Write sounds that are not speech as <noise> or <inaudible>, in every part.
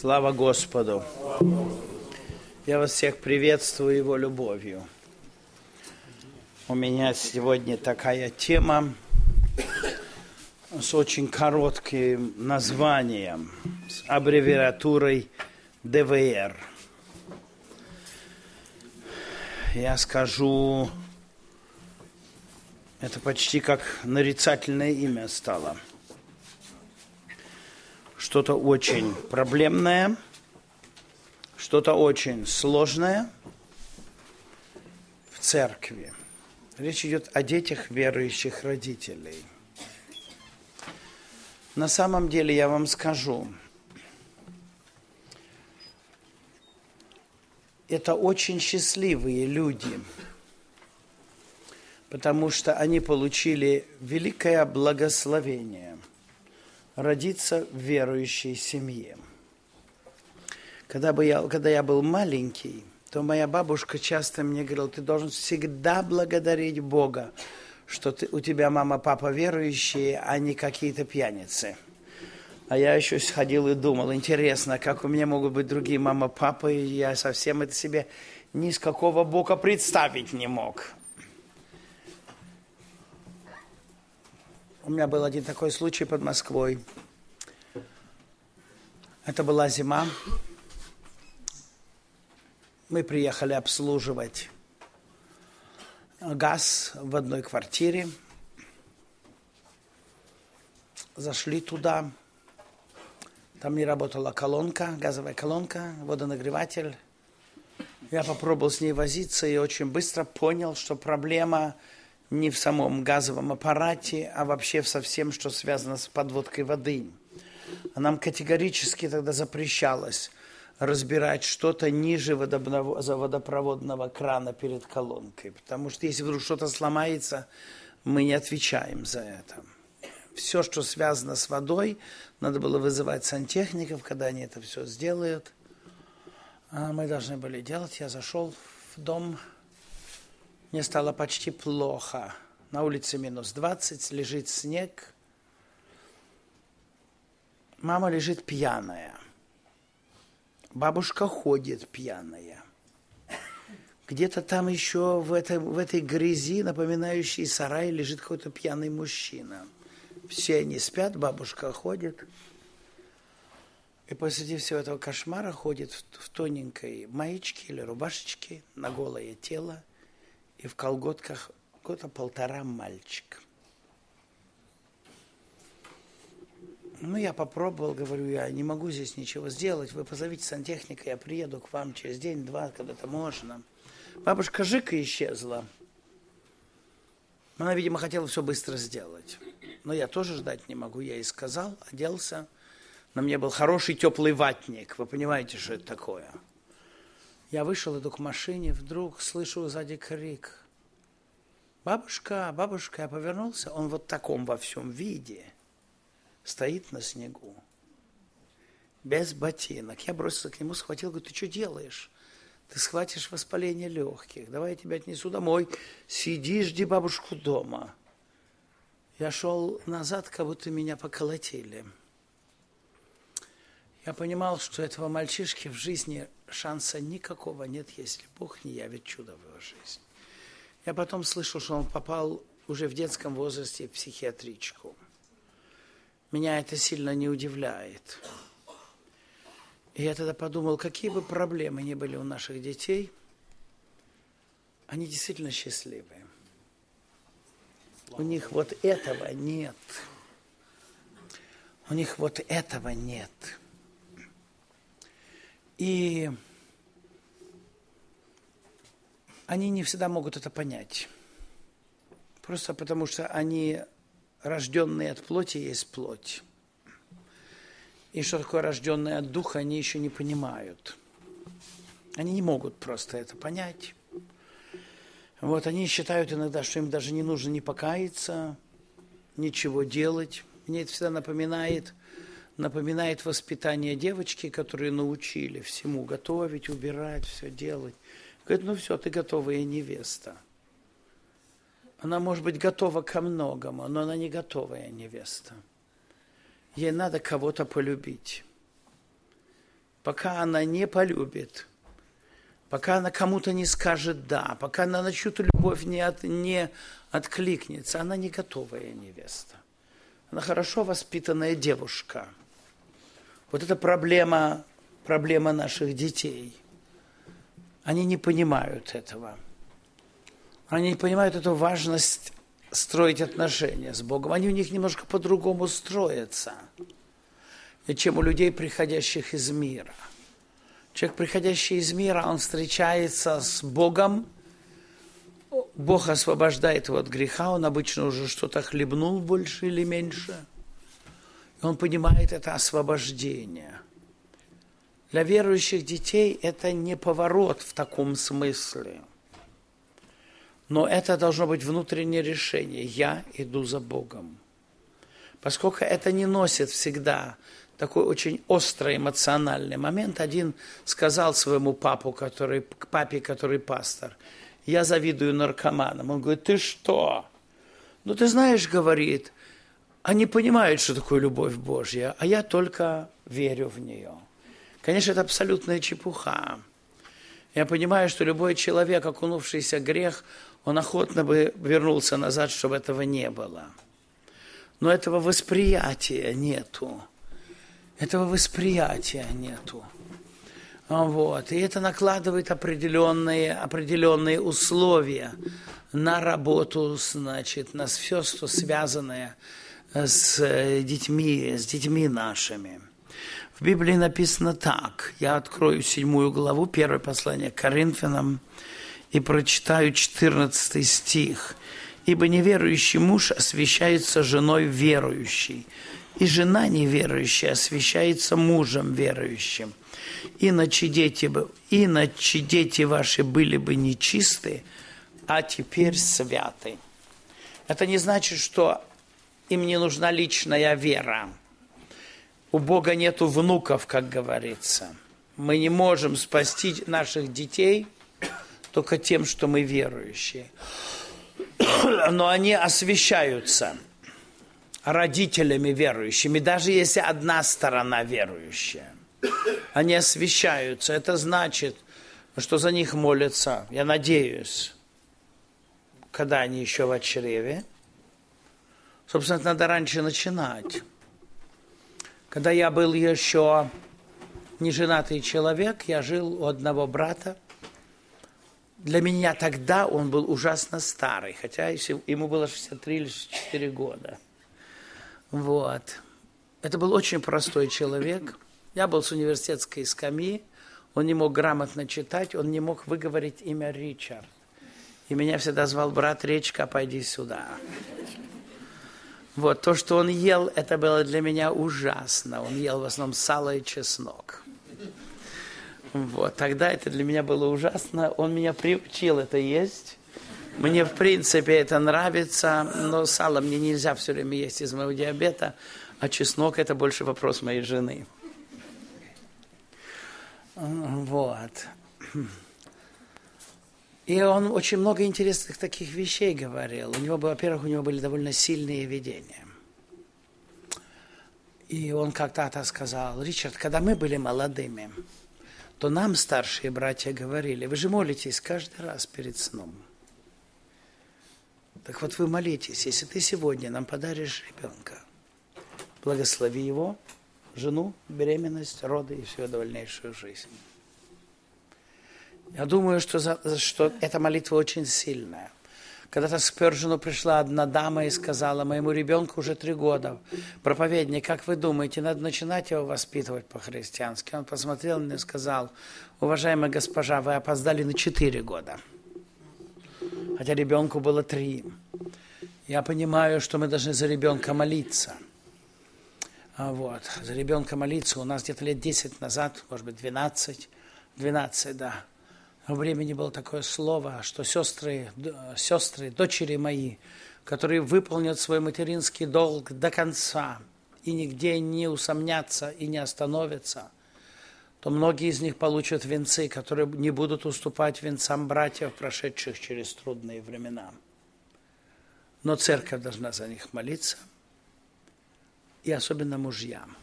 Слава Господу! Я вас всех приветствую Его любовью. У меня сегодня такая тема с очень коротким названием, с аббревиатурой ДВР. Я скажу, это почти как нарицательное имя стало – что-то очень проблемное, что-то очень сложное в церкви. Речь идет о детях верующих родителей. На самом деле я вам скажу, это очень счастливые люди, потому что они получили великое благословение – родиться в верующей семье. Когда, бы я, когда я был маленький, то моя бабушка часто мне говорила, ты должен всегда благодарить Бога, что ты, у тебя мама, папа верующие, а не какие-то пьяницы. А я еще сходил и думал, интересно, как у меня могут быть другие мама, папа, и я совсем это себе ни с какого бока представить не мог. У меня был один такой случай под Москвой. Это была зима. Мы приехали обслуживать газ в одной квартире. Зашли туда. Там не работала колонка, газовая колонка, водонагреватель. Я попробовал с ней возиться и очень быстро понял, что проблема не в самом газовом аппарате, а вообще со всем, что связано с подводкой воды. Нам категорически тогда запрещалось разбирать что-то ниже водопроводного крана перед колонкой. Потому что если вдруг что-то сломается, мы не отвечаем за это. Все, что связано с водой, надо было вызывать сантехников, когда они это все сделают. А мы должны были делать. Я зашел в дом, мне стало почти плохо. На улице минус 20, лежит снег. Мама лежит пьяная. Бабушка ходит пьяная. Где-то там еще в этой, в этой грязи, напоминающей сарай, лежит какой-то пьяный мужчина. Все они спят, бабушка ходит. И посреди всего этого кошмара ходит в, в тоненькой маечке или рубашечке на голое тело – и в колготках года полтора мальчик. Ну, я попробовал, говорю, я не могу здесь ничего сделать. Вы позовите сантехника, я приеду к вам через день-два, когда-то можно. Бабушка Жика исчезла. Она, видимо, хотела все быстро сделать. Но я тоже ждать не могу. Я ей сказал, оделся. На мне был хороший теплый ватник. Вы понимаете, что это такое? Я вышел, иду к машине, вдруг слышу сзади крик. Бабушка, бабушка, я повернулся, он вот таком во всем виде стоит на снегу, без ботинок. Я бросился к нему, схватил, говорю, ты что делаешь? Ты схватишь воспаление легких, давай я тебя отнесу домой, сиди, жди бабушку дома. Я шел назад, как будто меня поколотили. Я понимал, что этого мальчишки в жизни шанса никакого нет, если Бог не явит чудо в его жизнь. Я потом слышал, что он попал уже в детском возрасте в психиатричку. Меня это сильно не удивляет. И я тогда подумал, какие бы проблемы ни были у наших детей, они действительно счастливые. У них вот этого нет. У них вот этого нет. И они не всегда могут это понять. Просто потому что они рожденные от плоти есть плоть. И что такое рожденные от духа, они еще не понимают. Они не могут просто это понять. Вот они считают иногда, что им даже не нужно не покаяться, ничего делать. Мне это всегда напоминает напоминает воспитание девочки, которые научили всему готовить, убирать, все делать. Говорит, ну все, ты готовая невеста. Она может быть готова ко многому, но она не готовая невеста. Ей надо кого-то полюбить. пока она не полюбит, пока она кому-то не скажет «да», пока она на чью-то любовь не, от, не откликнется, она не готовая невеста. Она хорошо воспитанная девушка. Вот это проблема, проблема наших детей. Они не понимают этого. Они не понимают эту важность строить отношения с Богом. Они у них немножко по-другому строятся, чем у людей, приходящих из мира. Человек, приходящий из мира, он встречается с Богом, Бог освобождает его от греха, он обычно уже что-то хлебнул больше или меньше, и он понимает это освобождение. Для верующих детей это не поворот в таком смысле – но это должно быть внутреннее решение. Я иду за Богом. Поскольку это не носит всегда такой очень острый эмоциональный момент, один сказал своему папу, который, к папе, который пастор, я завидую наркоманам. Он говорит, ты что? Ну, ты знаешь, говорит, они понимают, что такое любовь Божья, а я только верю в нее. Конечно, это абсолютная чепуха. Я понимаю, что любой человек, окунувшийся в грех, он охотно бы вернулся назад, чтобы этого не было. Но этого восприятия нету. Этого восприятия нету. Вот. И это накладывает определенные, определенные условия на работу, значит, на все, что связанное с детьми, с детьми нашими. В Библии написано так. Я открою седьмую главу, первое послание к Коринфянам, и прочитаю 14 стих. «Ибо неверующий муж освящается женой верующей, и жена неверующая освящается мужем верующим. Иначе дети, бы, иначе дети ваши были бы нечисты, а теперь святы». Это не значит, что им не нужна личная вера. У Бога нету внуков, как говорится. Мы не можем спасти наших детей – только тем, что мы верующие. <coughs> Но они освещаются родителями верующими, даже если одна сторона верующая. Они освещаются. Это значит, что за них молятся, я надеюсь, когда они еще в чреве. Собственно, надо раньше начинать. Когда я был еще неженатый человек, я жил у одного брата – для меня тогда он был ужасно старый, хотя ему было 63 или 64 года. Вот. Это был очень простой человек. Я был с университетской скамьи, он не мог грамотно читать, он не мог выговорить имя Ричард. И меня всегда звал брат Речка, пойди сюда. Вот, то, что он ел, это было для меня ужасно. Он ел в основном сало и чеснок. Вот, тогда это для меня было ужасно. Он меня приучил это есть. Мне, в принципе, это нравится, но сало мне нельзя все время есть из моего диабета, а чеснок – это больше вопрос моей жены. Вот. И он очень много интересных таких вещей говорил. У него, во-первых, у него были довольно сильные видения. И он как-то сказал, Ричард, когда мы были молодыми, то нам старшие братья говорили, вы же молитесь каждый раз перед сном. Так вот вы молитесь, если ты сегодня нам подаришь ребенка, благослови его, жену, беременность, роды и всю дальнейшую жизнь. Я думаю, что, за, что эта молитва очень сильная. Когда-то к Спержину пришла одна дама и сказала, моему ребенку уже три года. Проповедник, как вы думаете, надо начинать его воспитывать по-христиански? Он посмотрел на меня и сказал, уважаемая госпожа, вы опоздали на четыре года. Хотя ребенку было три. Я понимаю, что мы должны за ребенка молиться. А вот, за ребенка молиться. У нас где-то лет 10 назад, может быть, 12, 12, да, времени было такое слово, что сестры, сестры, дочери мои, которые выполнят свой материнский долг до конца и нигде не усомнятся и не остановятся, то многие из них получат венцы, которые не будут уступать венцам братьев, прошедших через трудные времена. Но церковь должна за них молиться, и особенно мужьям.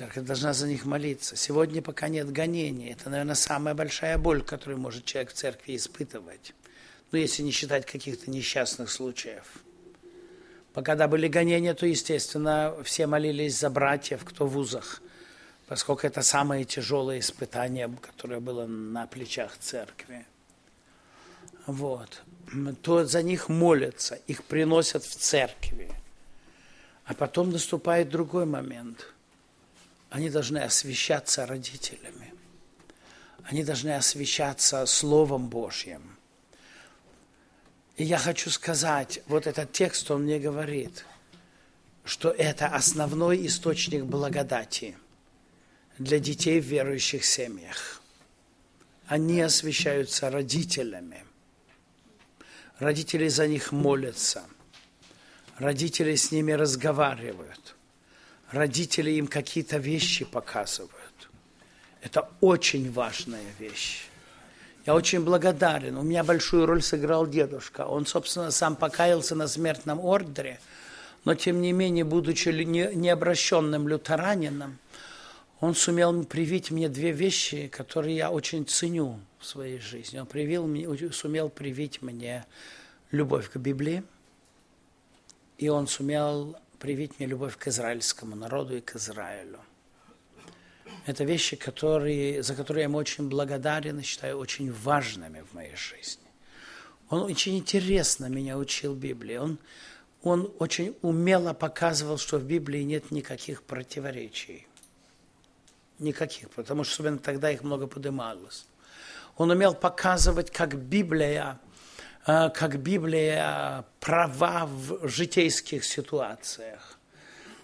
Церковь должна за них молиться. Сегодня пока нет гонений. Это, наверное, самая большая боль, которую может человек в церкви испытывать. Ну, если не считать каких-то несчастных случаев. Пока когда были гонения, то, естественно, все молились за братьев, кто в вузах, поскольку это самое тяжелое испытание, которое было на плечах церкви. Вот. То за них молятся, их приносят в церкви. А потом наступает другой момент. Они должны освещаться родителями. Они должны освещаться Словом Божьим. И я хочу сказать, вот этот текст, он мне говорит, что это основной источник благодати для детей в верующих семьях. Они освещаются родителями. Родители за них молятся. Родители с ними разговаривают. Родители им какие-то вещи показывают. Это очень важная вещь. Я очень благодарен. У меня большую роль сыграл дедушка. Он, собственно, сам покаялся на смертном ордере, но, тем не менее, будучи необращенным лютеранином, он сумел привить мне две вещи, которые я очень ценю в своей жизни. Он привил мне, сумел привить мне любовь к Библии, и он сумел привить мне любовь к израильскому народу и к Израилю. Это вещи, которые, за которые я ему очень благодарен и считаю очень важными в моей жизни. Он очень интересно меня учил Библии. Он, он очень умело показывал, что в Библии нет никаких противоречий. Никаких, потому что особенно тогда их много подымалось. Он умел показывать, как Библия, как Библия права в житейских ситуациях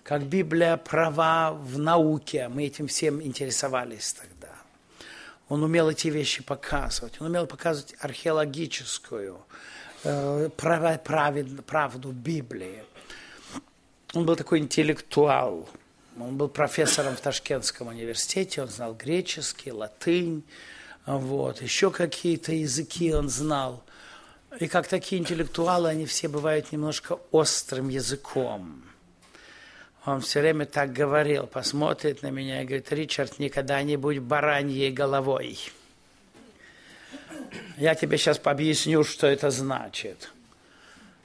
как Библия права в науке. Мы этим всем интересовались тогда. Он умел эти вещи показывать. Он умел показывать археологическую э, правду Библии. Он был такой интеллектуал. Он был профессором в Ташкентском университете, он знал греческий, латынь, вот, еще какие-то языки он знал. И как такие интеллектуалы, они все бывают немножко острым языком. Он все время так говорил, посмотрит на меня и говорит, Ричард, никогда не будь бараньей головой. Я тебе сейчас объясню, что это значит.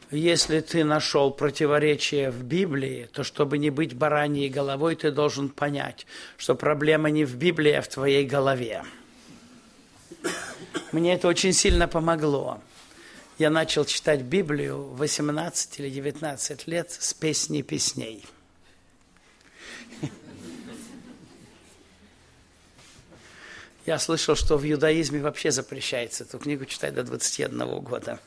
Если ты нашел противоречие в Библии, то чтобы не быть бараньей головой, ты должен понять, что проблема не в Библии, а в твоей голове. Мне это очень сильно помогло. Я начал читать Библию в 18 или 19 лет с песней песней – Я слышал, что в иудаизме вообще запрещается эту книгу читать до 21 года.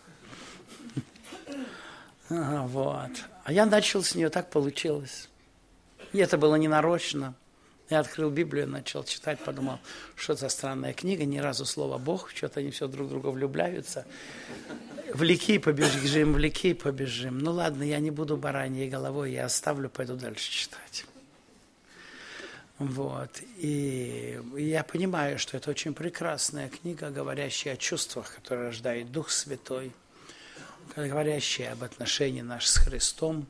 вот. А я начал с нее, так получилось. И это было не нарочно. Я открыл Библию, начал читать, подумал, что за странная книга, ни разу слова Бог, что-то они все друг друга влюбляются. Влеки, побежим, влеки, побежим. Ну ладно, я не буду бараньей головой, я оставлю, пойду дальше читать. Вот. И я понимаю, что это очень прекрасная книга, говорящая о чувствах, которые рождает Дух Святой, говорящая об отношении наш с Христом.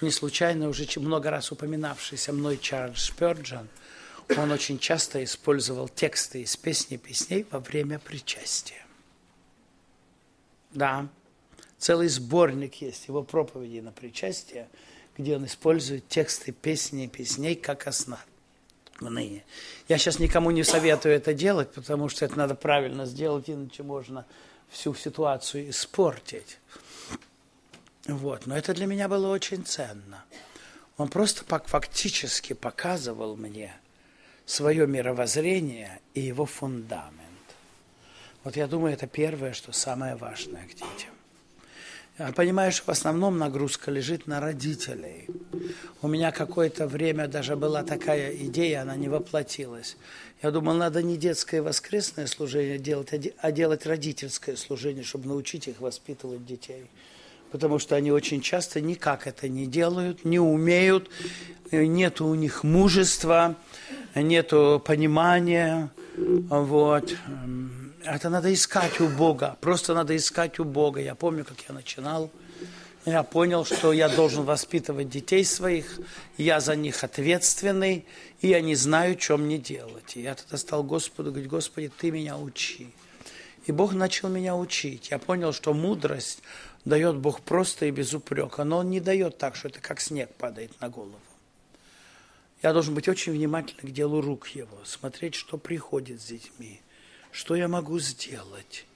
Не случайно уже много раз упоминавшийся мной Чарльз Шперджан, он очень часто использовал тексты из песни песней во время причастия. Да, целый сборник есть его проповеди на причастие, где он использует тексты песни и песней как основу ныне. Я сейчас никому не советую это делать, потому что это надо правильно сделать, иначе можно всю ситуацию испортить. Вот. Но это для меня было очень ценно. Он просто фактически показывал мне свое мировоззрение и его фундамент. Вот я думаю, это первое, что самое важное к детям. Я понимаю, что в основном нагрузка лежит на родителей. У меня какое-то время даже была такая идея, она не воплотилась. Я думал, надо не детское воскресное служение делать, а делать родительское служение, чтобы научить их воспитывать детей. Потому что они очень часто никак это не делают, не умеют, нет у них мужества, нет понимания. Вот это надо искать у Бога. Просто надо искать у Бога. Я помню, как я начинал. Я понял, что я должен воспитывать детей своих, я за них ответственный, и я не знаю, что мне делать. И я тогда стал Господу говорить, Господи, Ты меня учи. И Бог начал меня учить. Я понял, что мудрость дает Бог просто и без упрека, но Он не дает так, что это как снег падает на голову. Я должен быть очень внимательным к делу рук Его, смотреть, что приходит с детьми, что я могу сделать.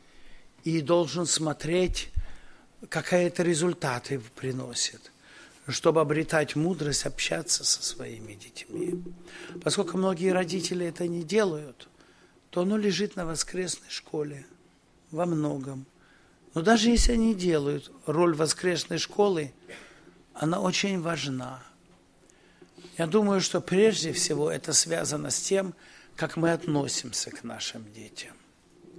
И должен смотреть, какие это результаты приносит, чтобы обретать мудрость, общаться со своими детьми. Поскольку многие родители это не делают, то оно лежит на воскресной школе во многом. Но даже если они делают, роль воскресной школы, она очень важна. Я думаю, что прежде всего это связано с тем, как мы относимся к нашим детям.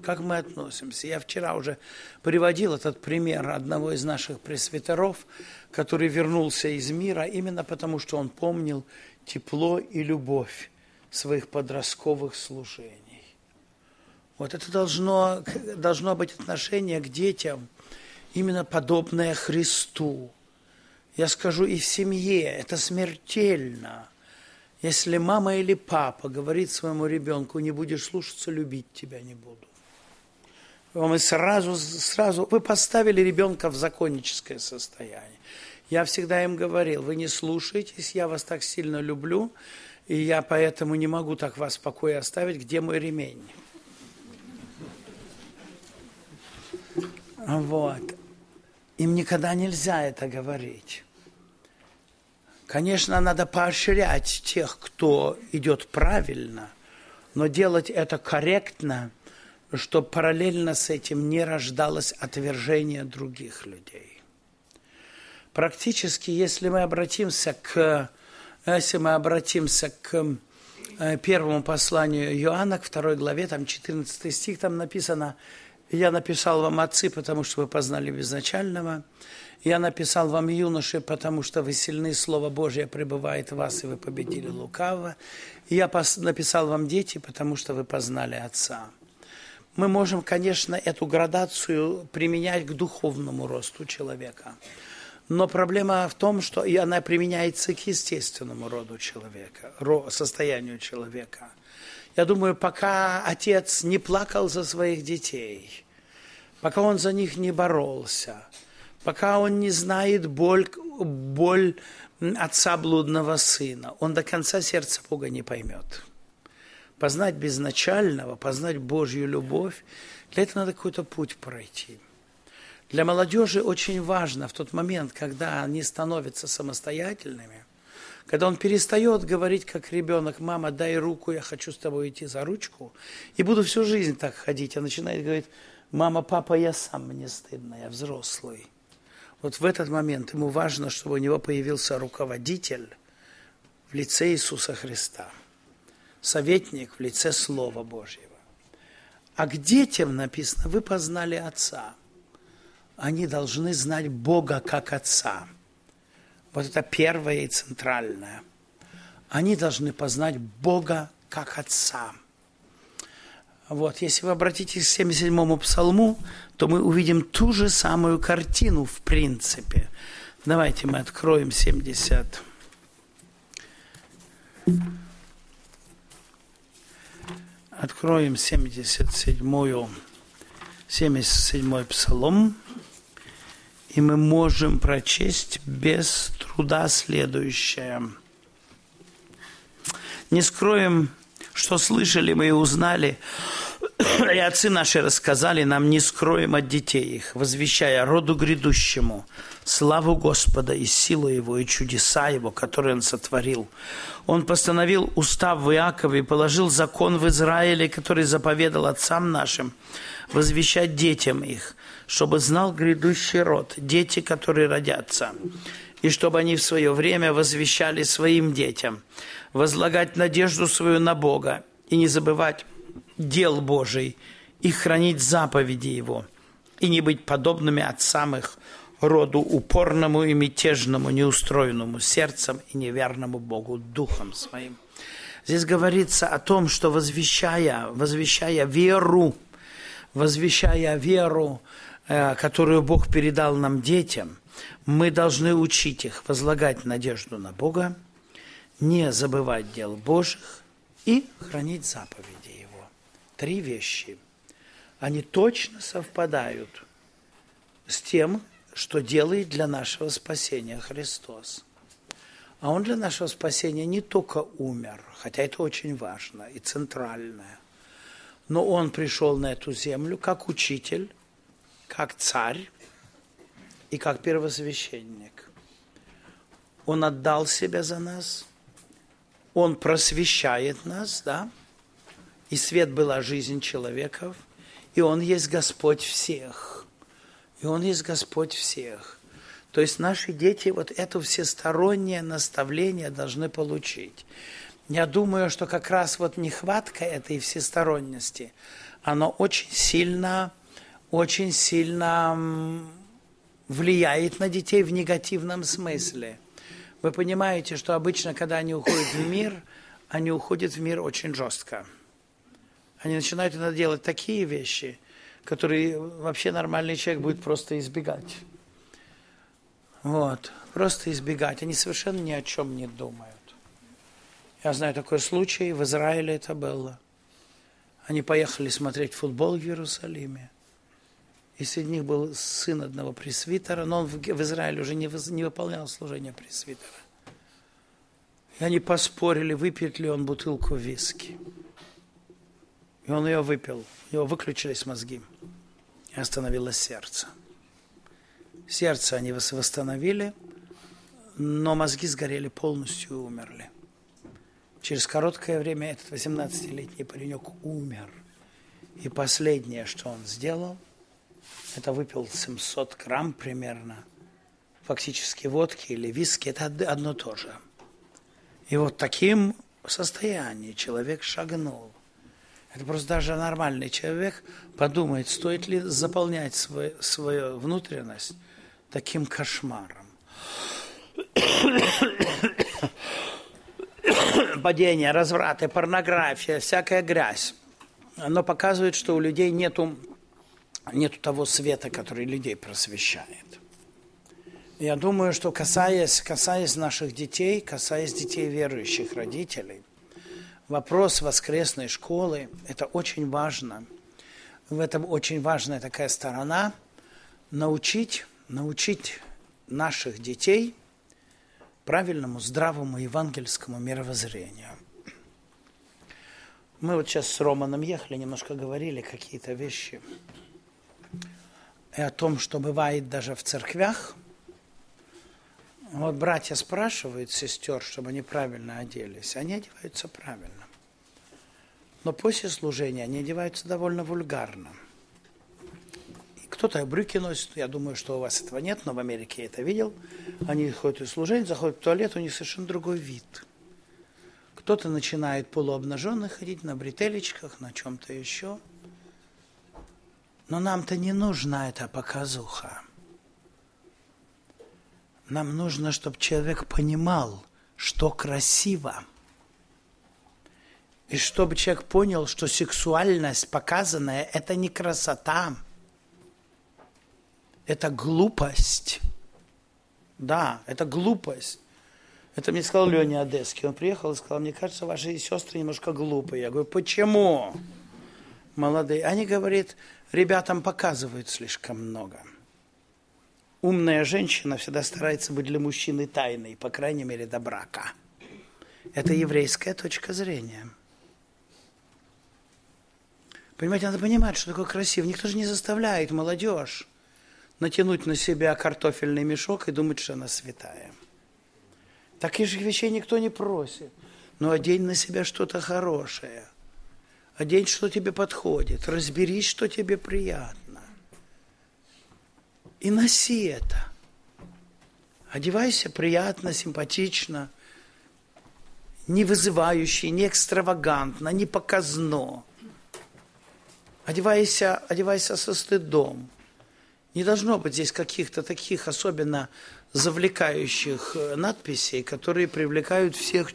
Как мы относимся. Я вчера уже приводил этот пример одного из наших пресвитеров, который вернулся из мира именно потому, что он помнил тепло и любовь своих подростковых служений. Вот это должно, должно быть отношение к детям, именно подобное Христу. Я скажу, и в семье это смертельно. Если мама или папа говорит своему ребенку, не будешь слушаться, любить тебя не буду. Вы сразу, сразу, вы поставили ребенка в законническое состояние. Я всегда им говорил, вы не слушаетесь, я вас так сильно люблю, и я поэтому не могу так вас в покое оставить, где мой ремень. Вот. Им никогда нельзя это говорить. Конечно, надо поощрять тех, кто идет правильно, но делать это корректно, чтобы параллельно с этим не рождалось отвержение других людей. Практически, если мы обратимся к, если мы обратимся к э, первому посланию Иоанна, к второй главе, там 14 стих, там написано – я написал вам отцы, потому что вы познали безначального. Я написал вам юноши, потому что вы сильны, Слово Божье пребывает в вас, и вы победили лукаво. я написал вам дети, потому что вы познали Отца. Мы можем, конечно, эту градацию применять к духовному росту человека. Но проблема в том, что и она применяется к естественному роду человека, состоянию человека – я думаю, пока отец не плакал за своих детей, пока он за них не боролся, пока он не знает боль, боль отца блудного сына, он до конца сердца Бога не поймет. Познать безначального, познать Божью любовь, для этого надо какой-то путь пройти. Для молодежи очень важно в тот момент, когда они становятся самостоятельными, когда он перестает говорить как ребенок, мама, дай руку, я хочу с тобой идти за ручку, и буду всю жизнь так ходить, а начинает говорить, мама, папа, я сам, мне стыдно, я взрослый. Вот в этот момент ему важно, чтобы у него появился руководитель в лице Иисуса Христа, советник в лице Слова Божьего. А к детям написано, вы познали Отца. Они должны знать Бога как Отца – вот это первое и центральное. Они должны познать Бога как Отца. Вот, если вы обратитесь к 77-му псалму, то мы увидим ту же самую картину в принципе. Давайте мы откроем 70. Откроем 77-ю, 77-й псалом и мы можем прочесть без труда следующее. Не скроем, что слышали мы и узнали, <coughs> и отцы наши рассказали нам, не скроем от детей их, возвещая роду грядущему славу Господа и силу Его, и чудеса Его, которые Он сотворил. Он постановил устав в Иакове и положил закон в Израиле, который заповедал отцам нашим, возвещать детям их, чтобы знал грядущий род, дети, которые родятся, и чтобы они в свое время возвещали своим детям, возлагать надежду свою на Бога и не забывать дел Божий и хранить заповеди Его, и не быть подобными отцам их, роду упорному и мятежному, неустроенному сердцем и неверному Богу духом своим. Здесь говорится о том, что возвещая, возвещая веру, возвещая веру, Э, которую Бог передал нам детям, Мы должны учить их возлагать надежду на Бога, не забывать дел Божьих и хранить заповеди. Три вещи. Они точно совпадают с тем, что делает для нашего спасения Христос. А Он для нашего спасения не только умер, хотя это очень важно и центральное, но Он пришел на эту землю как учитель, как царь и как первосвященник. Он отдал себя за нас, Он просвещает нас, да, и свет была жизнь человеков, и Он есть Господь всех. И Он есть Господь всех. То есть наши дети вот это всестороннее наставление должны получить. Я думаю, что как раз вот нехватка этой всесторонности, она очень сильно, очень сильно влияет на детей в негативном смысле. Вы понимаете, что обычно, когда они уходят в мир, они уходят в мир очень жестко. Они начинают иногда делать такие вещи, которые вообще нормальный человек будет просто избегать. Вот. Просто избегать. Они совершенно ни о чем не думают. Я знаю такой случай, в Израиле это было. Они поехали смотреть футбол в Иерусалиме. И среди них был сын одного пресвитера, но он в, Израиле уже не, не выполнял служение пресвитера. И они поспорили, выпьет ли он бутылку виски. И он ее выпил. У него выключились мозги. И остановилось сердце. Сердце они восстановили, но мозги сгорели полностью и умерли. Через короткое время этот 18-летний паренек умер. И последнее, что он сделал, это выпил 700 грамм примерно, фактически водки или виски, это одно то же. И вот таким состоянии человек шагнул. Это просто даже нормальный человек подумает, стоит ли заполнять свой, свою внутренность таким кошмаром. Падение, развраты, порнография, всякая грязь. Оно показывает, что у людей нету, нету того света, который людей просвещает. Я думаю, что касаясь, касаясь наших детей, касаясь детей верующих родителей, вопрос воскресной школы – это очень важно. В этом очень важная такая сторона – научить научить наших детей правильному, здравому евангельскому мировоззрению. Мы вот сейчас с Романом ехали, немножко говорили какие-то вещи и о том, что бывает даже в церквях. Вот братья спрашивают сестер, чтобы они правильно оделись. Они одеваются правильно. Но после служения они одеваются довольно вульгарно – кто-то брюки носит, я думаю, что у вас этого нет, но в Америке я это видел. Они ходят из служения, заходят в туалет, у них совершенно другой вид. Кто-то начинает полуобнаженно ходить на бретелечках, на чем-то еще. Но нам-то не нужна эта показуха. Нам нужно, чтобы человек понимал, что красиво. И чтобы человек понял, что сексуальность показанная – это не красота – это глупость. Да, это глупость. Это мне сказал Леня Одесский. Он приехал и сказал, мне кажется, ваши сестры немножко глупые. Я говорю, почему? Молодые. Они, говорят, ребятам показывают слишком много. Умная женщина всегда старается быть для мужчины тайной, по крайней мере, до брака. Это еврейская точка зрения. Понимаете, надо понимать, что такое красиво. Никто же не заставляет молодежь натянуть на себя картофельный мешок и думать, что она святая. Таких же вещей никто не просит. Но одень на себя что-то хорошее. Одень, что тебе подходит. Разберись, что тебе приятно. И носи это. Одевайся приятно, симпатично, не вызывающе, не экстравагантно, не показно. Одевайся, одевайся со стыдом. Не должно быть здесь каких-то таких особенно завлекающих э, надписей, которые привлекают всех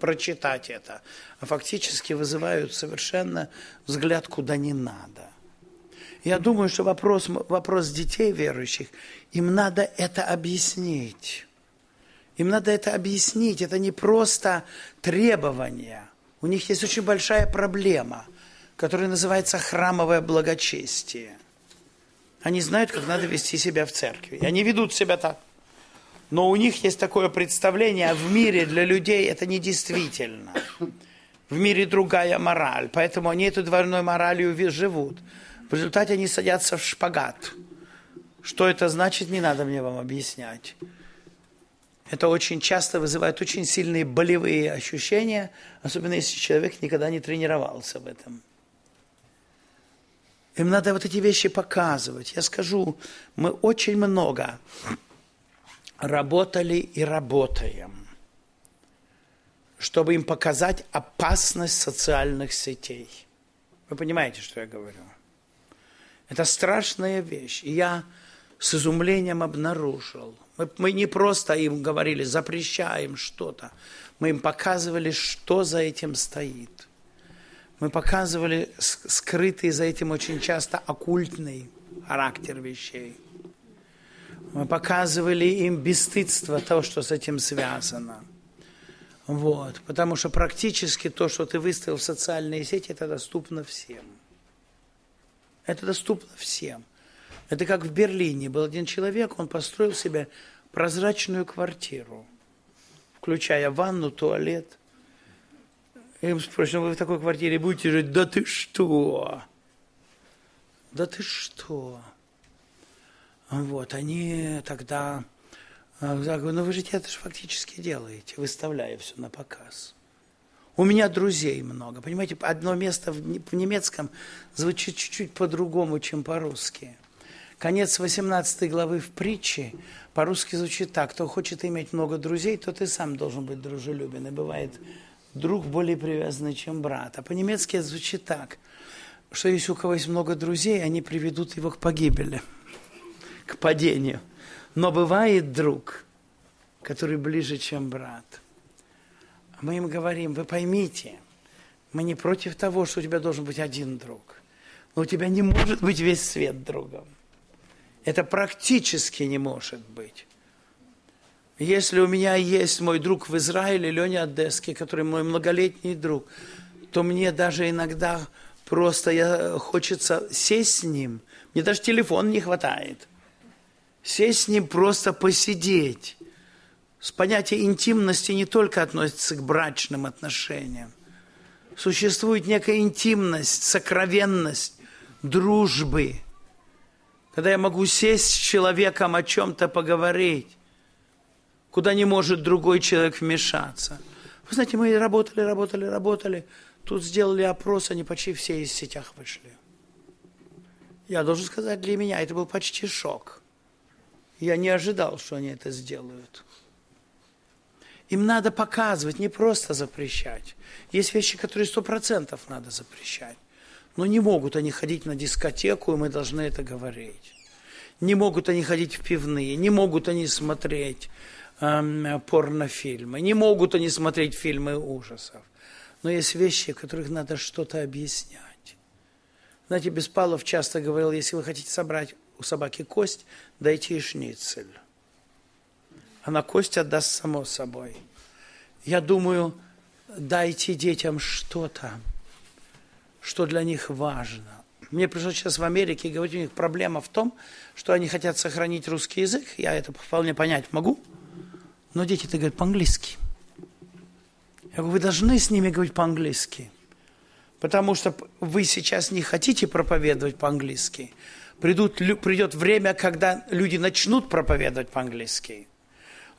прочитать это, а фактически вызывают совершенно взгляд куда не надо. Я думаю, что вопрос, вопрос детей верующих, им надо это объяснить. Им надо это объяснить. Это не просто требование. У них есть очень большая проблема, которая называется храмовое благочестие. Они знают, как надо вести себя в церкви. И они ведут себя так. Но у них есть такое представление, а в мире для людей это недействительно. В мире другая мораль, поэтому они эту двойной моралью живут. В результате они садятся в шпагат. Что это значит, не надо мне вам объяснять. Это очень часто вызывает очень сильные болевые ощущения, особенно если человек никогда не тренировался в этом. Им надо вот эти вещи показывать. Я скажу, мы очень много работали и работаем, чтобы им показать опасность социальных сетей. Вы понимаете, что я говорю? Это страшная вещь. И я с изумлением обнаружил. Мы, мы не просто им говорили, запрещаем что-то. Мы им показывали, что за этим стоит. Мы показывали скрытый за этим очень часто оккультный характер вещей. Мы показывали им бесстыдство того, что с этим связано. Вот. Потому что практически то, что ты выставил в социальные сети, это доступно всем. Это доступно всем. Это как в Берлине. Был один человек, он построил себе прозрачную квартиру, включая ванну, туалет. Я им спрашиваю, «Ну, вы в такой квартире будете жить? Да ты что? Да ты что? Вот, они тогда... Я говорю, ну вы же это же фактически делаете, выставляя все на показ. У меня друзей много. Понимаете, одно место в немецком звучит чуть-чуть по-другому, чем по-русски. Конец 18 главы в притче по-русски звучит так. Кто хочет иметь много друзей, то ты сам должен быть дружелюбен. И бывает друг более привязанный, чем брат. А по-немецки это звучит так, что если у кого есть много друзей, они приведут его к погибели, <laughs> к падению. Но бывает друг, который ближе, чем брат – мы им говорим, вы поймите, мы не против того, что у тебя должен быть один друг. Но у тебя не может быть весь свет другом. Это практически не может быть. Если у меня есть мой друг в Израиле, Леня Одесский, который мой многолетний друг, то мне даже иногда просто я, хочется сесть с ним. Мне даже телефон не хватает. Сесть с ним просто посидеть с понятие интимности не только относится к брачным отношениям. Существует некая интимность, сокровенность, дружбы. Когда я могу сесть с человеком о чем-то поговорить, куда не может другой человек вмешаться. Вы знаете, мы работали, работали, работали. Тут сделали опрос, они почти все из сетях вышли. Я должен сказать, для меня это был почти шок. Я не ожидал, что они это сделают. Им надо показывать, не просто запрещать. Есть вещи, которые сто процентов надо запрещать. Но не могут они ходить на дискотеку, и мы должны это говорить. Не могут они ходить в пивные, не могут они смотреть эм, порнофильмы, не могут они смотреть фильмы ужасов. Но есть вещи, в которых надо что-то объяснять. Знаете, Беспалов часто говорил, если вы хотите собрать у собаки кость, дайте ей шницель она кость отдаст само собой. Я думаю, дайте детям что-то, что для них важно. Мне пришлось сейчас в Америке говорить, у них проблема в том, что они хотят сохранить русский язык, я это вполне понять могу, но дети-то говорят по-английски. Я говорю, вы должны с ними говорить по-английски, потому что вы сейчас не хотите проповедовать по-английски. Придут, придет время, когда люди начнут проповедовать по-английски –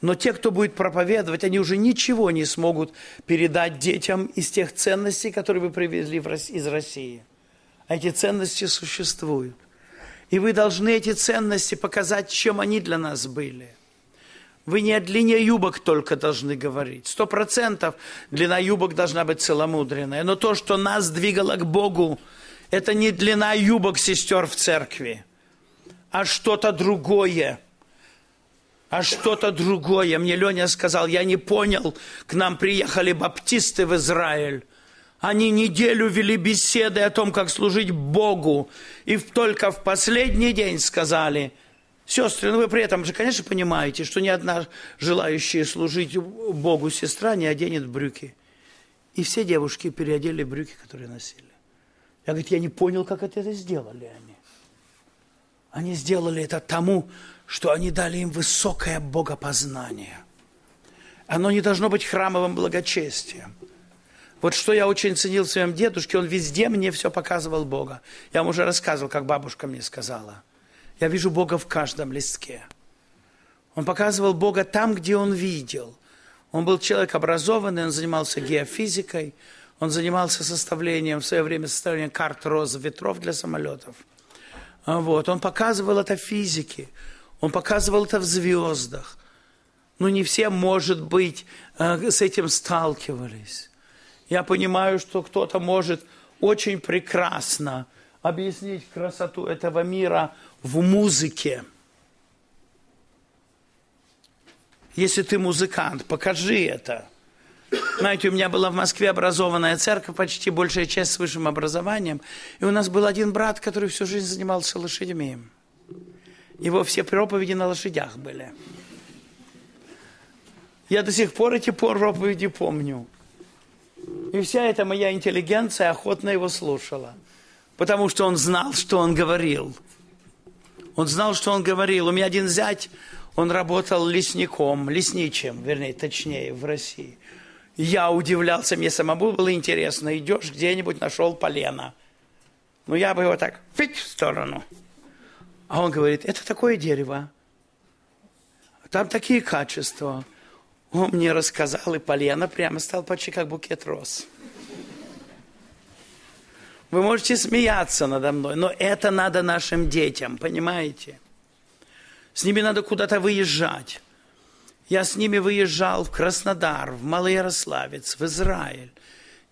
но те, кто будет проповедовать, они уже ничего не смогут передать детям из тех ценностей, которые вы привезли из России. А эти ценности существуют. И вы должны эти ценности показать, чем они для нас были. Вы не о длине юбок только должны говорить. Сто процентов длина юбок должна быть целомудренная. Но то, что нас двигало к Богу, это не длина юбок сестер в церкви, а что-то другое – а что-то другое. Мне Леня сказал, я не понял, к нам приехали баптисты в Израиль. Они неделю вели беседы о том, как служить Богу. И только в последний день сказали, сестры, ну вы при этом же, конечно, понимаете, что ни одна желающая служить Богу сестра не оденет брюки. И все девушки переодели брюки, которые носили. Я, говорю, я не понял, как это сделали они. Они сделали это тому, что они дали им высокое богопознание. Оно не должно быть храмовым благочестием. Вот что я очень ценил в своем дедушке, он везде мне все показывал Бога. Я вам уже рассказывал, как бабушка мне сказала. Я вижу Бога в каждом листке. Он показывал Бога там, где он видел. Он был человек образованный, он занимался геофизикой, он занимался составлением, в свое время составлением карт роз ветров для самолетов. А вот. Он показывал это физике, он показывал это в звездах. Но не все, может быть, э, с этим сталкивались. Я понимаю, что кто-то может очень прекрасно объяснить красоту этого мира в музыке. Если ты музыкант, покажи это. Знаете, у меня была в Москве образованная церковь, почти большая часть с высшим образованием. И у нас был один брат, который всю жизнь занимался лошадьми. Его все проповеди на лошадях были. Я до сих пор эти проповеди помню. И вся эта моя интеллигенция охотно его слушала. Потому что он знал, что он говорил. Он знал, что он говорил. У меня один зять, он работал лесником, лесничим, вернее, точнее, в России. Я удивлялся, мне самому было интересно. Идешь где-нибудь, нашел полено. Ну, я бы его так, фить в сторону. А он говорит, это такое дерево. Там такие качества. Он мне рассказал, и полено прямо стал почти как букет роз. Вы можете смеяться надо мной, но это надо нашим детям, понимаете? С ними надо куда-то выезжать. Я с ними выезжал в Краснодар, в Малоярославец, в Израиль.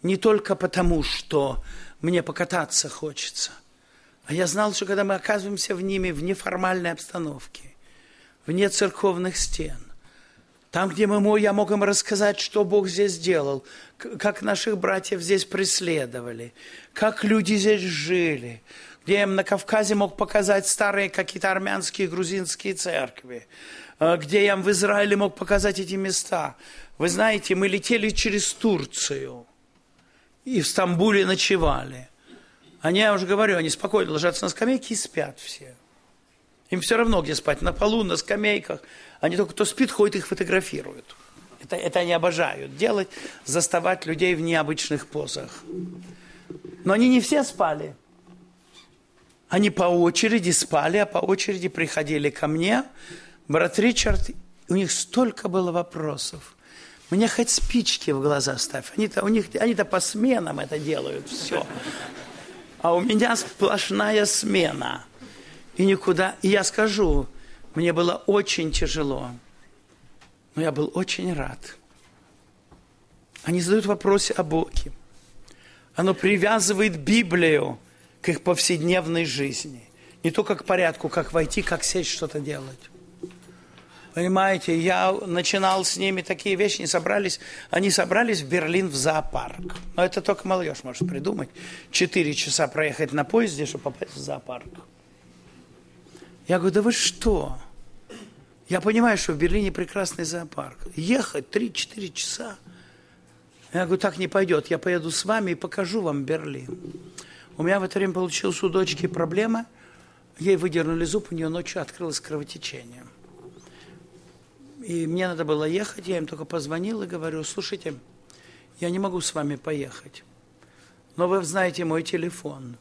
Не только потому, что мне покататься хочется, а я знал, что когда мы оказываемся в ними в неформальной обстановке, вне церковных стен, там, где мы, я мог им рассказать, что Бог здесь сделал, как наших братьев здесь преследовали, как люди здесь жили, где я им на Кавказе мог показать старые какие-то армянские, грузинские церкви, э, где я им в Израиле мог показать эти места. Вы знаете, мы летели через Турцию и в Стамбуле ночевали. Они, я уже говорю, они спокойно ложатся на скамейки и спят все. Им все равно, где спать, на полу, на скамейках. Они только кто спит, ходит, их фотографируют. Это, это они обожают делать, заставать людей в необычных позах. Но они не все спали. Они по очереди спали, а по очереди приходили ко мне. Брат Ричард, у них столько было вопросов. Мне хоть спички в глаза ставь. Они-то, у них, они-то по сменам это делают, все. А у меня сплошная смена – и никуда. И я скажу, мне было очень тяжело, но я был очень рад. Они задают вопросы о Боге. Оно привязывает Библию к их повседневной жизни. Не только к порядку, как войти, как сесть, что-то делать. Понимаете, я начинал с ними такие вещи, они собрались, они собрались в Берлин в зоопарк. Но это только молодежь может придумать. Четыре часа проехать на поезде, чтобы попасть в зоопарк. Я говорю, да вы что? Я понимаю, что в Берлине прекрасный зоопарк. Ехать 3-4 часа. Я говорю, так не пойдет. Я поеду с вами и покажу вам Берлин. У меня в это время получилась у дочки проблема. Ей выдернули зуб, у нее ночью открылось кровотечение. И мне надо было ехать, я им только позвонил и говорю, слушайте, я не могу с вами поехать. Но вы знаете мой телефон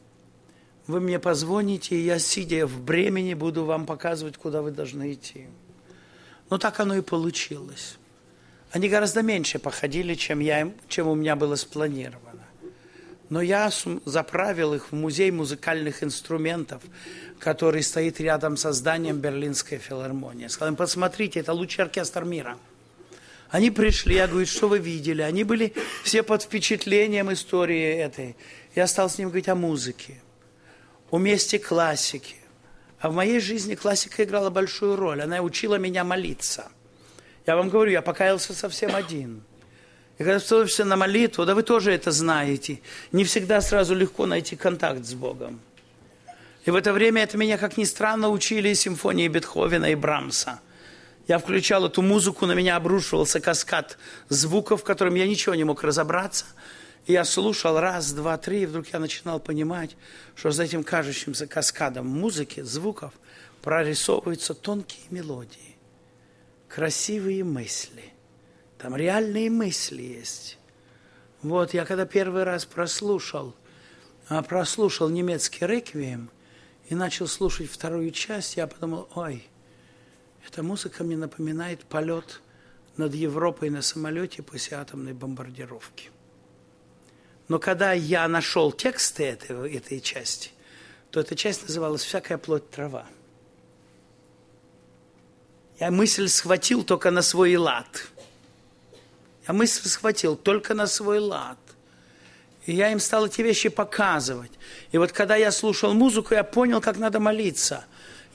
вы мне позвоните, и я, сидя в бремени, буду вам показывать, куда вы должны идти. Но так оно и получилось. Они гораздо меньше походили, чем, я, чем у меня было спланировано. Но я заправил их в музей музыкальных инструментов, который стоит рядом со зданием Берлинской филармонии. Сказал им, посмотрите, это лучший оркестр мира. Они пришли, я говорю, что вы видели? Они были все под впечатлением истории этой. Я стал с ним говорить о музыке о месте классики. А в моей жизни классика играла большую роль. Она учила меня молиться. Я вам говорю, я покаялся совсем один. И когда становишься на молитву, да вы тоже это знаете, не всегда сразу легко найти контакт с Богом. И в это время это меня, как ни странно, учили симфонии Бетховена и Брамса. Я включал эту музыку, на меня обрушивался каскад звуков, в котором я ничего не мог разобраться. И я слушал раз, два, три, и вдруг я начинал понимать, что за этим кажущимся каскадом музыки, звуков прорисовываются тонкие мелодии, красивые мысли. Там реальные мысли есть. Вот я когда первый раз прослушал, а, прослушал немецкий реквием – и начал слушать вторую часть, я подумал, ой, эта музыка мне напоминает полет над Европой на самолете после атомной бомбардировки. Но когда я нашел тексты этого, этой части, то эта часть называлась «Всякая плоть трава». Я мысль схватил только на свой лад. Я мысль схватил только на свой лад. И я им стал эти вещи показывать. И вот когда я слушал музыку, я понял, как надо молиться.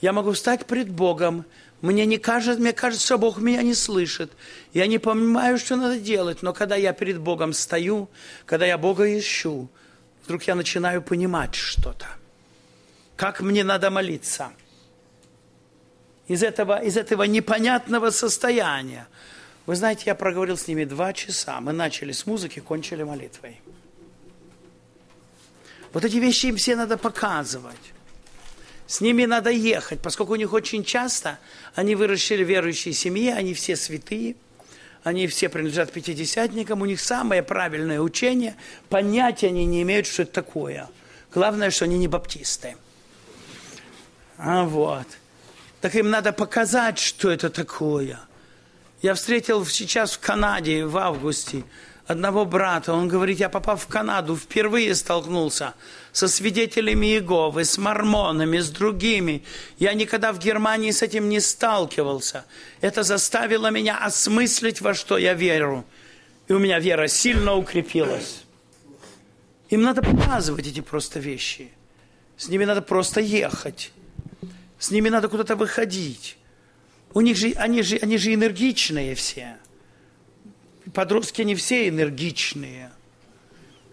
Я могу встать пред Богом. Мне не кажется, мне кажется, Бог меня не слышит. Я не понимаю, что надо делать. Но когда я перед Богом стою, когда я Бога ищу, вдруг я начинаю понимать что-то. Как мне надо молиться. Из этого, из этого непонятного состояния. Вы знаете, я проговорил с ними два часа. Мы начали с музыки, кончили молитвой. Вот эти вещи им все надо показывать. С ними надо ехать, поскольку у них очень часто, они выращили в верующей семье, они все святые, они все принадлежат пятидесятникам, у них самое правильное учение, понятия они не имеют, что это такое. Главное, что они не баптисты. А вот. Так им надо показать, что это такое. Я встретил сейчас в Канаде в августе одного брата. Он говорит, я попав в Канаду, впервые столкнулся со свидетелями Иеговы, с мормонами, с другими. Я никогда в Германии с этим не сталкивался. Это заставило меня осмыслить, во что я верю. И у меня вера сильно укрепилась. Им надо показывать эти просто вещи. С ними надо просто ехать. С ними надо куда-то выходить. У них же, они же, они же энергичные все подростки не все энергичные.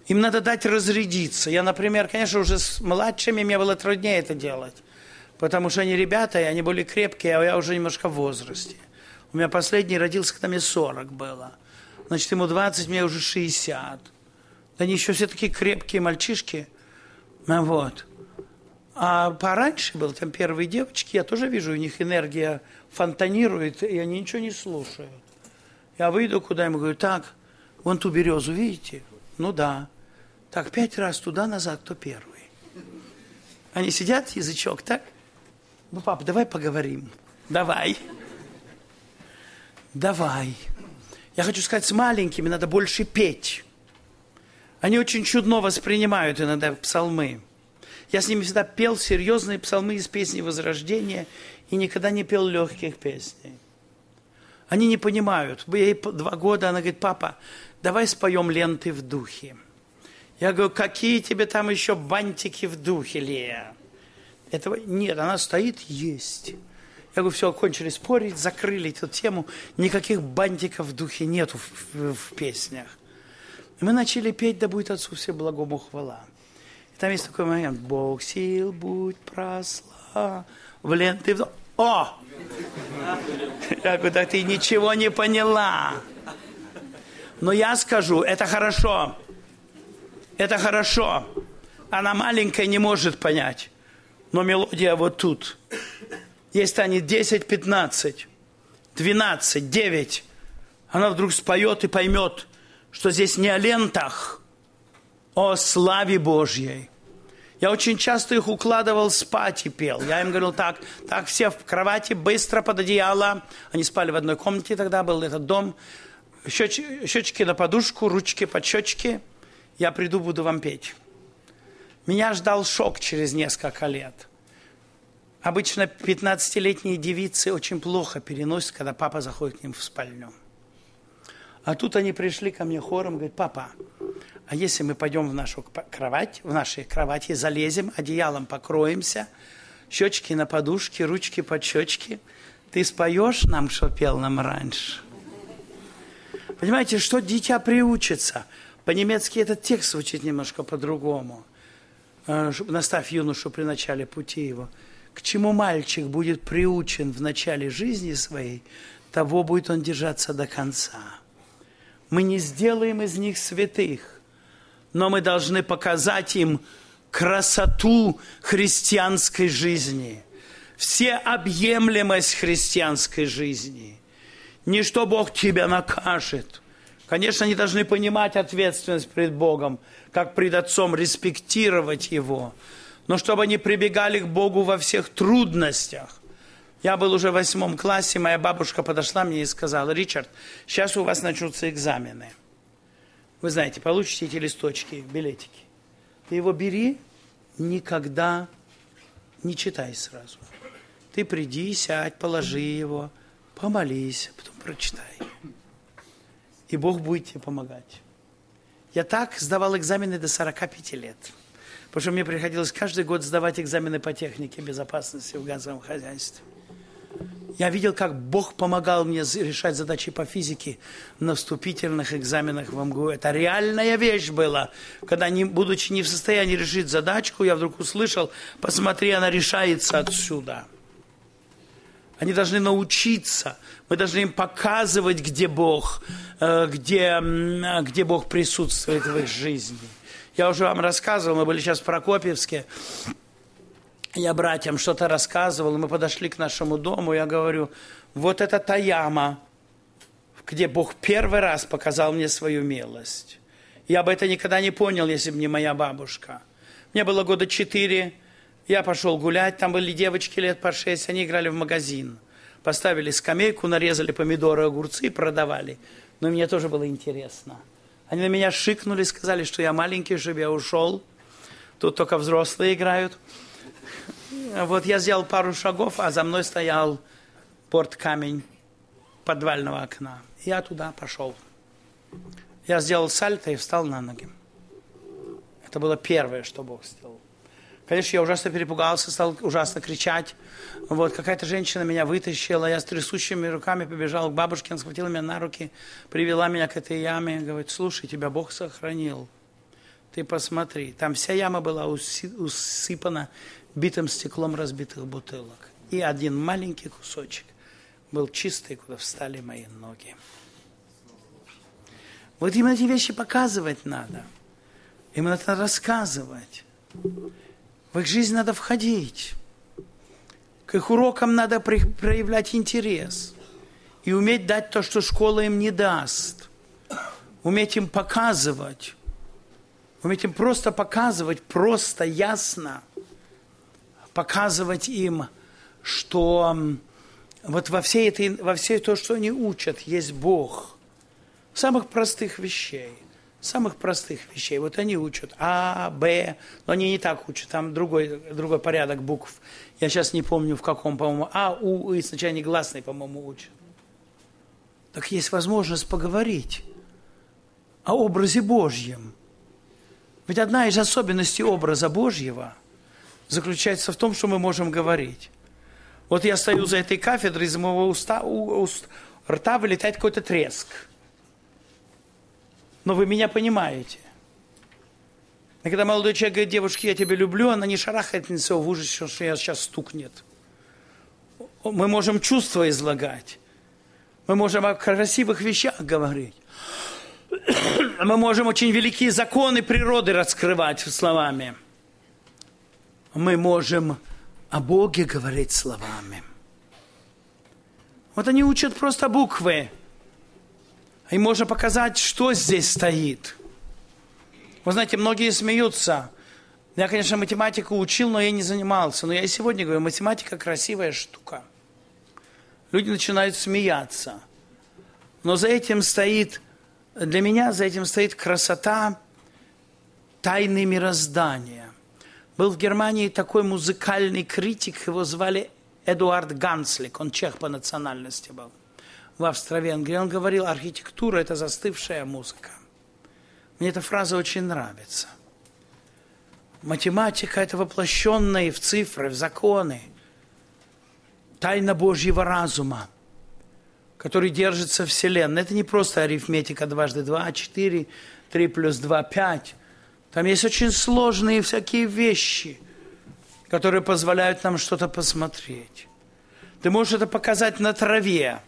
Им надо дать разрядиться. Я, например, конечно, уже с младшими мне было труднее это делать. Потому что они ребята, и они были крепкие, а я уже немножко в возрасте. У меня последний родился, когда мне 40 было. Значит, ему 20, мне уже 60. Они еще все такие крепкие мальчишки. Ну, вот. А пораньше был, там первые девочки, я тоже вижу, у них энергия фонтанирует, и они ничего не слушают. Я выйду куда ему говорю, так, вон ту березу, видите? Ну да. Так, пять раз туда-назад, кто первый. Они сидят, язычок, так? Ну, папа, давай поговорим. Давай. Давай. Я хочу сказать, с маленькими надо больше петь. Они очень чудно воспринимают иногда псалмы. Я с ними всегда пел серьезные псалмы из песни Возрождения и никогда не пел легких песней. Они не понимают. Ей два года, она говорит, папа, давай споем ленты в духе. Я говорю, какие тебе там еще бантики в духе, Лея? Этого нет, она стоит, есть. Я говорю, все, кончили спорить, закрыли эту тему. Никаких бантиков в духе нету в, в, в песнях. И мы начали петь, да будет Отцу все благому хвала. И там есть такой момент. Бог сил, будь прославлен. В... О! Я говорю, да ты ничего не поняла. Но я скажу, это хорошо. Это хорошо. Она маленькая не может понять. Но мелодия вот тут. Есть станет 10, 15, 12, 9. Она вдруг споет и поймет, что здесь не о лентах, а о славе Божьей. Я очень часто их укладывал спать и пел. Я им говорил так, так, все в кровати, быстро под одеяло. Они спали в одной комнате, тогда был этот дом. Щеч, щечки на подушку, ручки под щечки. Я приду, буду вам петь. Меня ждал шок через несколько лет. Обычно 15-летние девицы очень плохо переносят, когда папа заходит к ним в спальню. А тут они пришли ко мне хором, говорят, папа, а если мы пойдем в нашу кровать, в нашей кровати, залезем, одеялом покроемся, щечки на подушке, ручки под щечки, ты споешь нам, что пел нам раньше? Понимаете, что дитя приучится? По-немецки этот текст звучит немножко по-другому. Э, Наставь юношу при начале пути его. К чему мальчик будет приучен в начале жизни своей, того будет он держаться до конца. Мы не сделаем из них святых, но мы должны показать им красоту христианской жизни, всеобъемлемость христианской жизни. Не что Бог тебя накажет. Конечно, они должны понимать ответственность перед Богом, как пред Отцом, респектировать Его. Но чтобы они прибегали к Богу во всех трудностях. Я был уже в восьмом классе, моя бабушка подошла мне и сказала, Ричард, сейчас у вас начнутся экзамены. Вы знаете, получите эти листочки, билетики. Ты его бери, никогда не читай сразу. Ты приди, сядь, положи его, помолись, потом прочитай. И Бог будет тебе помогать. Я так сдавал экзамены до 45 лет. Потому что мне приходилось каждый год сдавать экзамены по технике безопасности в газовом хозяйстве. Я видел, как Бог помогал мне решать задачи по физике на вступительных экзаменах в МГУ. Это реальная вещь была. Когда, не, будучи не в состоянии решить задачку, я вдруг услышал, посмотри, она решается отсюда. Они должны научиться. Мы должны им показывать, где Бог, э, где, где Бог присутствует в их жизни. Я уже вам рассказывал, мы были сейчас в Прокопьевске я братьям что-то рассказывал, мы подошли к нашему дому, я говорю, вот это та яма, где Бог первый раз показал мне свою милость. Я бы это никогда не понял, если бы не моя бабушка. Мне было года четыре, я пошел гулять, там были девочки лет по шесть, они играли в магазин. Поставили скамейку, нарезали помидоры, огурцы и продавали. Но мне тоже было интересно. Они на меня шикнули, сказали, что я маленький, чтобы я ушел. Тут только взрослые играют. Вот я сделал пару шагов, а за мной стоял порт камень подвального окна. Я туда пошел. Я сделал сальто и встал на ноги. Это было первое, что Бог сделал. Конечно, я ужасно перепугался, стал ужасно кричать. Вот, какая-то женщина меня вытащила, я с трясущими руками побежал к бабушке, она схватила меня на руки, привела меня к этой яме, говорит, слушай, тебя Бог сохранил. Ты посмотри, там вся яма была усыпана битым стеклом разбитых бутылок. И один маленький кусочек был чистый, куда встали мои ноги. Вот им эти вещи показывать надо. Им надо рассказывать. В их жизнь надо входить. К их урокам надо проявлять интерес. И уметь дать то, что школа им не даст. Уметь им показывать. Уметь им просто показывать, просто, ясно – показывать им, что вот во всей этой, во всей то, что они учат, есть Бог. Самых простых вещей. Самых простых вещей. Вот они учат А, Б, но они не так учат, там другой, другой порядок букв. Я сейчас не помню, в каком, по-моему, А, У, И, сначала они гласные, по-моему, учат. Так есть возможность поговорить о образе Божьем. Ведь одна из особенностей образа Божьего – заключается в том, что мы можем говорить. Вот я стою за этой кафедрой, из моего уста, у, уст, рта вылетает какой-то треск. Но вы меня понимаете. И когда молодой человек говорит, девушке, я тебя люблю, она не шарахает себя в ужасе, что я сейчас стукнет. Мы можем чувства излагать. Мы можем о красивых вещах говорить. Мы можем очень великие законы природы раскрывать словами мы можем о Боге говорить словами. Вот они учат просто буквы. И можно показать, что здесь стоит. Вы знаете, многие смеются. Я, конечно, математику учил, но я не занимался. Но я и сегодня говорю, математика красивая штука. Люди начинают смеяться. Но за этим стоит, для меня за этим стоит красота тайны мироздания. Был в Германии такой музыкальный критик, его звали Эдуард Ганслик, он чех по национальности был, в Австро-Венгрии. Он говорил, архитектура – это застывшая музыка. Мне эта фраза очень нравится. Математика – это воплощенные в цифры, в законы. Тайна Божьего разума. который держится Вселенной. Это не просто арифметика дважды два, четыре, три плюс два, пять. Там есть очень сложные всякие вещи, которые позволяют нам что-то посмотреть. Ты можешь это показать на траве,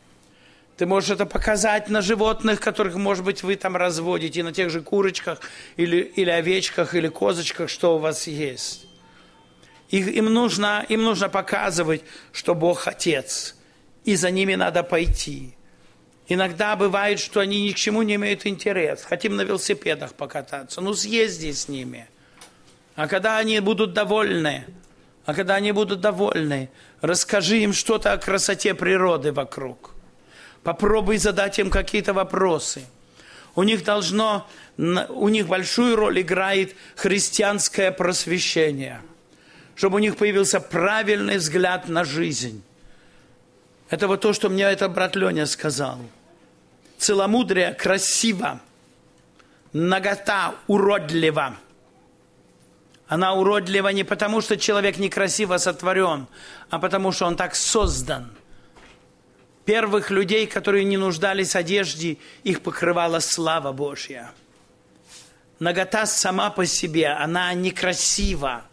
ты можешь это показать на животных, которых, может быть, вы там разводите, на тех же курочках или, или овечках, или козочках, что у вас есть. Их, им, нужно, им нужно показывать, что Бог Отец, и за ними надо пойти. Иногда бывает, что они ни к чему не имеют интерес. Хотим на велосипедах покататься. Ну, съезди с ними. А когда они будут довольны, а когда они будут довольны, расскажи им что-то о красоте природы вокруг – Попробуй задать им какие-то вопросы. У них должно, у них большую роль играет христианское просвещение, чтобы у них появился правильный взгляд на жизнь. Это вот то, что мне этот брат Леня сказал. Целомудрие красиво, нагота уродлива. Она уродлива не потому, что человек некрасиво сотворен, а потому, что он так создан – первых людей, которые не нуждались в одежде, их покрывала слава Божья. Нагота сама по себе, она некрасива.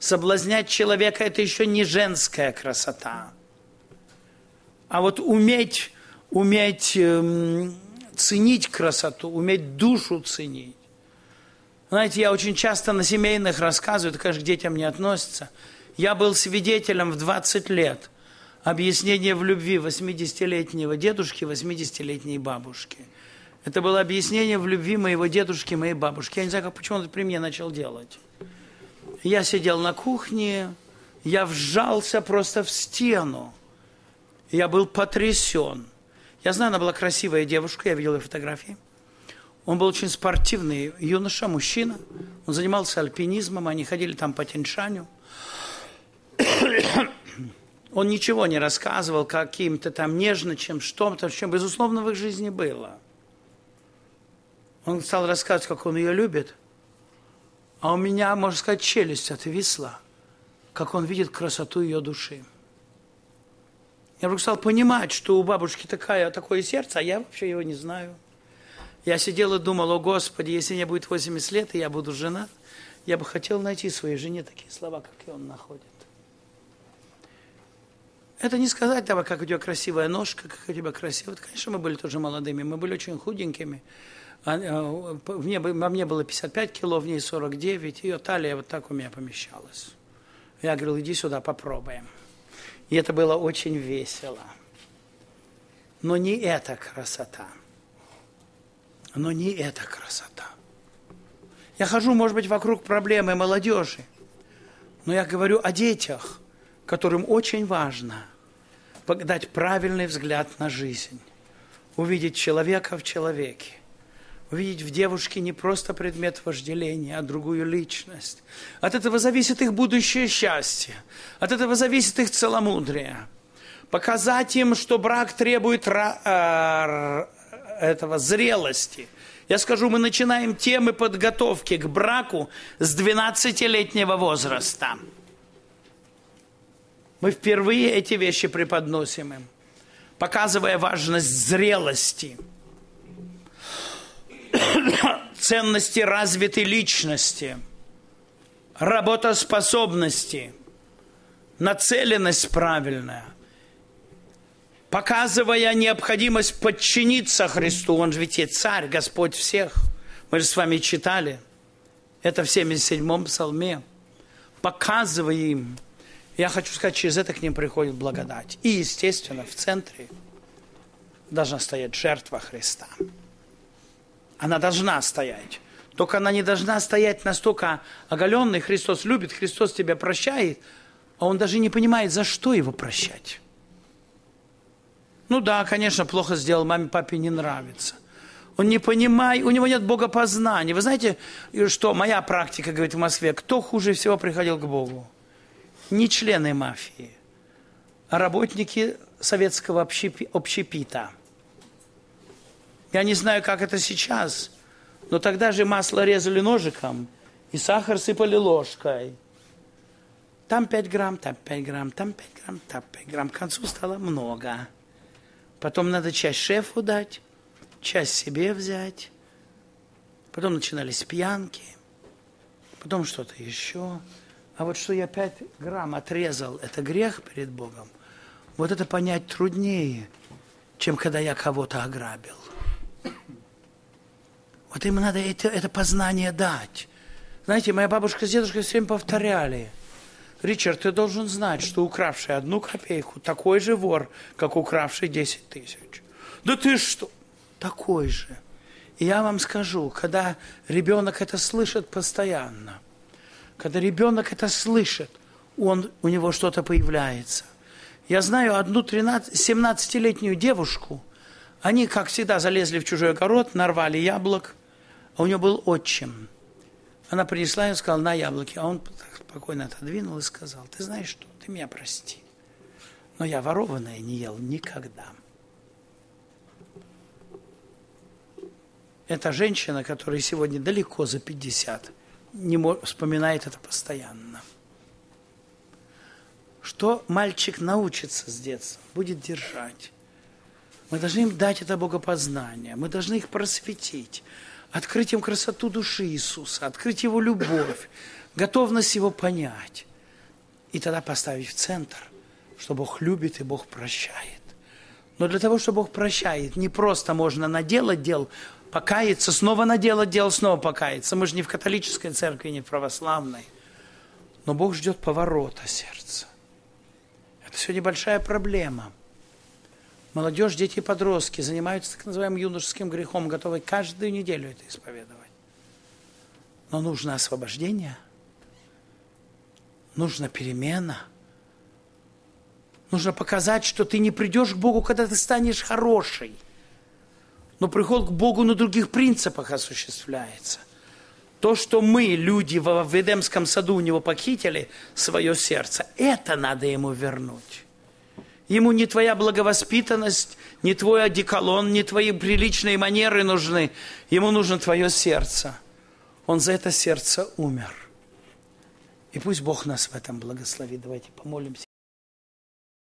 Соблазнять человека – это еще не женская красота. А вот уметь, уметь эм, ценить красоту, уметь душу ценить. Знаете, я очень часто на семейных рассказываю, это, конечно, к детям не относится. Я был свидетелем в 20 лет – объяснение в любви 80-летнего дедушки 80-летней бабушки. Это было объяснение в любви моего дедушки, моей бабушки. Я не знаю, как, почему он это при мне начал делать. Я сидел на кухне, я вжался просто в стену. Я был потрясен. Я знаю, она была красивая девушка, я видел ее фотографии. Он был очень спортивный юноша, мужчина. Он занимался альпинизмом, они ходили там по Тиньшаню. <coughs> Он ничего не рассказывал каким-то там нежным, что-то, чем, безусловно, в их жизни было. Он стал рассказывать, как он ее любит. А у меня, можно сказать, челюсть отвисла, как он видит красоту ее души. Я вдруг стал понимать, что у бабушки такая, такое сердце, а я вообще его не знаю. Я сидел и думал, о Господи, если мне будет 80 лет, и я буду женат, я бы хотел найти своей жене такие слова, как и он находит. Это не сказать, давай, как у тебя красивая ножка, как у тебя красиво. Вот, конечно, мы были тоже молодыми, мы были очень худенькими. А, а, мне, во мне было 55 кило, в ней 49, ее талия вот так у меня помещалась. Я говорил, иди сюда, попробуем. И это было очень весело. Но не эта красота. Но не эта красота. Я хожу, может быть, вокруг проблемы молодежи. Но я говорю о детях – которым очень важно дать правильный взгляд на жизнь, увидеть человека в человеке, увидеть в девушке не просто предмет вожделения, а другую личность. От этого зависит их будущее счастье, от этого зависит их целомудрие. Показать им, что брак требует э, этого зрелости. Я скажу, мы начинаем темы подготовки к браку с 12-летнего возраста. Мы впервые эти вещи преподносим им, показывая важность зрелости, <coughs> ценности развитой личности, работоспособности, нацеленность правильная, показывая необходимость подчиниться Христу. Он же ведь и царь, Господь всех. Мы же с вами читали. Это в 77-м псалме. Показывая им, я хочу сказать, через это к ним приходит благодать. И, естественно, в центре должна стоять жертва Христа. Она должна стоять. Только она не должна стоять настолько оголенной. Христос любит, Христос тебя прощает, а он даже не понимает, за что его прощать. Ну да, конечно, плохо сделал, маме, папе не нравится. Он не понимает, у него нет богопознания. Вы знаете, что моя практика говорит в Москве, кто хуже всего приходил к Богу? не члены мафии, а работники советского общепита. Я не знаю, как это сейчас, но тогда же масло резали ножиком и сахар сыпали ложкой. Там 5 грамм, там 5 грамм, там 5 грамм, там 5 грамм. К концу стало много. Потом надо часть шефу дать, часть себе взять. Потом начинались пьянки, потом что-то еще. А вот что я пять грамм отрезал, это грех перед Богом. Вот это понять труднее, чем когда я кого-то ограбил. <coughs> Вот им надо это, это познание дать. Знаете, моя бабушка с дедушкой все время повторяли. Ричард, ты должен знать, что укравший одну копейку такой же вор, как укравший 10 тысяч. Да ты что? Такой же. И я вам скажу, когда ребенок это слышит постоянно, когда ребенок это слышит, он, у него что-то появляется. Я знаю одну 17-летнюю девушку, они, как всегда, залезли в чужой огород, нарвали яблок, а у нее был отчим. Она принесла и сказала, на яблоки. А он спокойно отодвинул и сказал, ты знаешь что, ты меня прости, но я ворованное не ел никогда. Это женщина, которая сегодня далеко за 50, не вспоминает это постоянно. Что мальчик научится с детства, будет держать. Мы должны им дать это богопознание, мы должны их просветить, открыть им красоту души Иисуса, открыть Его любовь, готовность Его понять. И тогда поставить в центр, что Бог любит и Бог прощает. Но для того, чтобы Бог прощает, не просто можно наделать дел, покаяться, снова наделать дел, снова покаяться. Мы же не в католической церкви, не в православной. Но Бог ждет поворота сердца. Это сегодня большая проблема. Молодежь, дети и подростки занимаются так называемым юношеским грехом, готовы каждую неделю это исповедовать. Но нужно освобождение, нужна перемена – Нужно показать, что ты не придешь к Богу, когда ты станешь хороший. Но приход к Богу на других принципах осуществляется. То, что мы, люди в Эдемском саду у него похитили свое сердце, это надо ему вернуть. Ему не твоя благовоспитанность, не твой одеколон, не твои приличные манеры нужны. Ему нужно твое сердце. Он за это сердце умер. И пусть Бог нас в этом благословит. Давайте помолимся.